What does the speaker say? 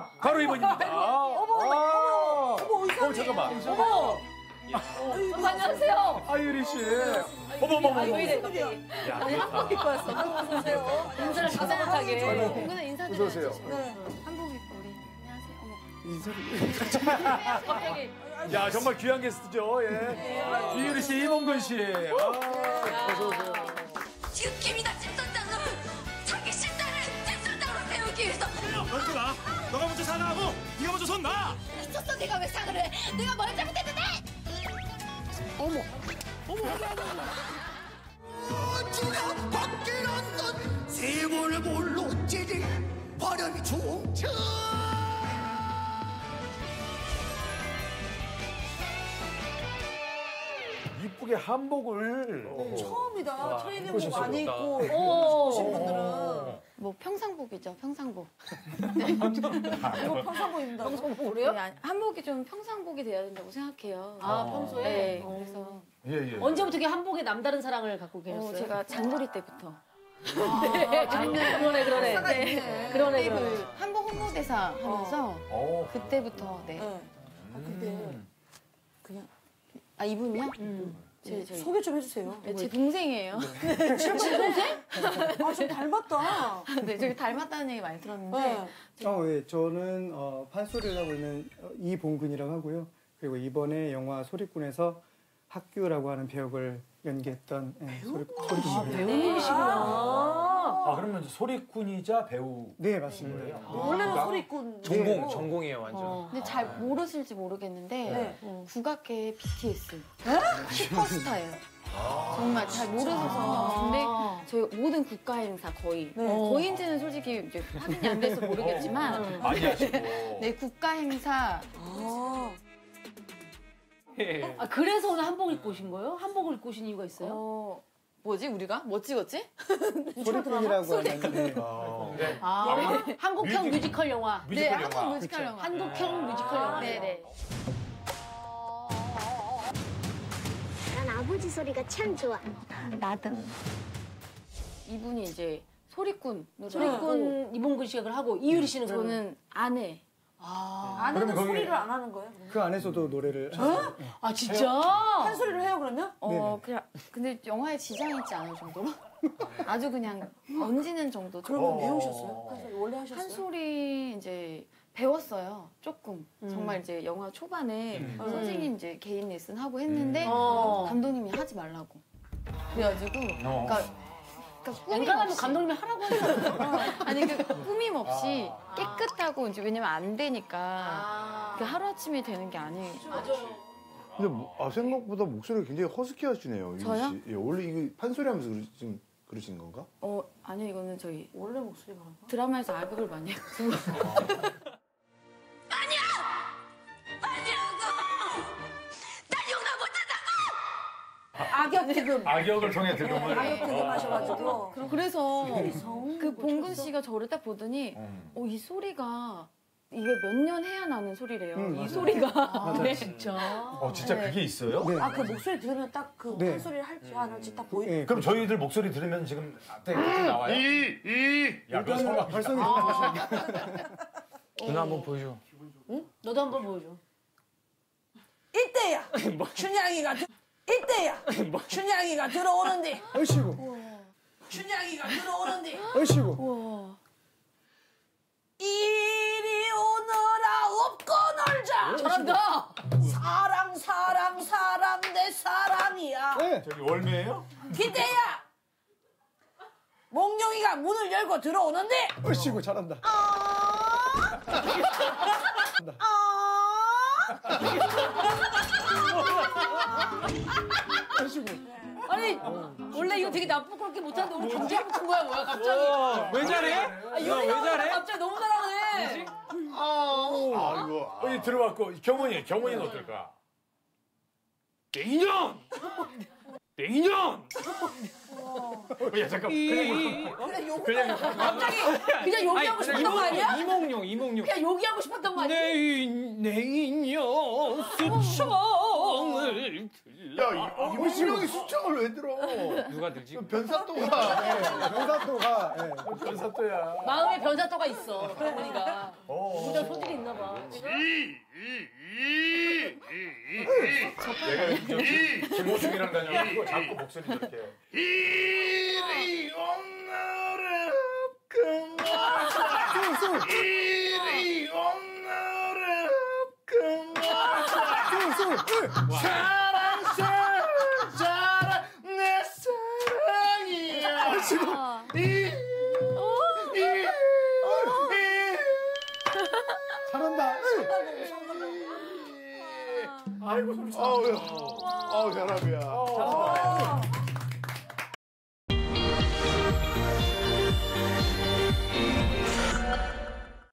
정답 바로 이번입니다. 어머 어머 어머 잠깐만. 어머. 어머, 안녕하세요. 하유리 씨. 어머 어머 어머. 아, 왜 이래 갑자기? 아니 한복 입고 왔어. 한복 보세요. 인사를 가장 못하게. 공근은 인사드려야죠. 어서 오세요. 네. 한복 입고 우리 안녕하세요. 어머. 갑자기. 야 정말 귀한 게스트죠. 예. 이유리 씨, 이몽근 씨. 아, 어서 오세요. 지금입니다 사과하고 네가 먼저 손 놔. 미쳤어 내가 왜 상을 해 내가 뭘 잘못했는데 주가 밖에 났던 세월을 몰로 찌릿 바람이 종쳐 이쁘게 한복을. 처음이다. 트레이닝복? 많이 입고 오. 오신 분들은 뭐 평상복이죠. 평상복. 이거 평상복 입는다. 평소복으로요? 네, 아니, 한복이 좀 평상복이 돼야 된다고 생각해요. 아 평소에. 네. 그래서 예, 예. 언제부터 이게 한복에 남다른 사랑을 갖고 어, 계셨어요? 제가 장보리 때부터 네, 그러네 그러네. 네. 그러네, 그때 그러네. 그 한복 홍보대사 하면서 어. 그때부터 네. 네. 아 근데 그냥 아 이분이요? 제, 제, 소개 좀 해주세요. 네, 제 동생이에요. 아좀 닮았다. 네, 저기 닮았다는 얘기 많이 들었는데 네. 어, 예. 저는 어, 판소리를 하고 있는 어, 이봉근이라고 하고요. 그리고 이번에 영화 소리꾼에서 학교라고 하는 배역을 연기했던 예, 소리, 소리꾼입니다. 배우님이시구나. 아 그러면 소리꾼이자 배우. 네, 맞습니다. 원래는 소리꾼. 전공 전공이에요 완전. 어. 근데 잘 모르실지 모르겠는데 네. 어, 국악계 BTS 슈퍼스타예요. 정말 잘 모르셔서 근데 저희 모든 국가 행사 거의 네. 거인지는 솔직히 이제 확인이 안 돼서 모르겠지만 많이 하시고. 네 국가 행사 아, 아 그래서 오늘 한복 입고 오신 거예요? 한복을 입고 오신 이유가 있어요? 어 뭐지 우리가 뭐 찍었지? 소리꾼이라고 하는 네. 어. 아, 한국형 뮤지컬 영화. 네 뮤지컬 한국 영화. 뮤지컬 영화. 한국형 뮤지컬 영화. 네네. 난 아버지 소리가 참 좋아 나도. 이분이 이제 소리꾼 소리꾼 이봉근 씨가 그걸 하고 이유리 씨는 그러면 저는 아내. 아내는 그러면 거기- 소리를 안 하는 거예요? 그 안에서도 노래를. 예. 아 진짜? 한 소리를 해요 그러면? 어 그냥 근데 영화에 지장이 있지 않을 정도로 아주 그냥 얹는 정도. 그러면 배우셨어요? 그래서 원래 한 하셨어요? 소리 이제 배웠어요. 조금 정말 이제 영화 초반에 선생님 이제 개인 레슨 하고 했는데 어. 감독님이 하지 말라고. 그래가지고 그러니까. 그러니까 꾸밈 없이 감독님이 하라고 하잖아요. 아니 그 꾸밈 없이 깨끗하고 이제 왜냐면 안 되니까 그 하루 아침에 되는 게 아니에요. 근데 뭐- 아, 생각보다 목소리가 굉장히 허스키 하시네요. 유리 저요? 씨. 예, 원래 이거 판소리 하면서 그러, 지금 그러신 건가? 어 아니요 이거는 저희 원래 목소리가? 드라마에서 악역을 많이 해요. 악역 지금 악역을 통해 득음을. 악역 지금 하셔가지고 그래서 그 봉근 씨가 저를 딱 보더니 음. 어이 소리가 이게 몇 년 해야 나는 소리래요. 음, 이 맞아요. 소리가 네, 진짜. 어 진짜 네. 그게 있어요? 네. 아 그 목소리 들으면 딱그 네. 한 소리를 할지 안 할지 딱 보이. 예. 그럼 저희들 목소리 들으면 지금 앞에 이렇게 나와요? 이, 이. 야, 설마 발성이 누나 한번 보여줘. 너도 한번 보여줘. 이때야 춘향이가 들- 이때야. 춘향이가 들어오는데. 얼씨구, 춘향이가 들어오는데. 우와. 이리 오너라 업고 놀자. 잘한다. 사랑 사랑 사랑 내 사랑이야. 네. 저기 월매예요? 기대야. 몽룡이가 문을 열고 들어오는데. 얼씨구, 잘한다. 얼씨구. 아니 원래 이거 되게 나쁘고 그렇게 못하는데 오늘 굉장히 붙은 거야 뭐야 갑자기. 왜 잘해? 아, 이거 왜 잘해? 갑자기 너무 잘하네. 아, 이거. 아, 여기 들어왔고 경훈이, 경훈이는 어떨까? 내 인연! 내 인연! 야 잠깐 그냥 그냥 갑자기 그냥 욕하고 싶었던 거 아니야? 이몽룡 이몽룡. 그냥 욕하고 싶었던 거 아니야? 내, 내 인연 수청을 들라. 야, 이문식이 수청을 왜 들어? 누가 들지? 변사또가. 변사또가. 변사또야. 마음에 변사또가 있어. 그래 보니까. 진짜 소질이 있나 봐. 내가 김호중이랑 다녀가지고 자꾸 목소리 저렇게. 이리 오너라 그만. 이리 오너라 그만. 지금. 이 이. 잘한다. 아이고, 아우, 아우, 잘한다.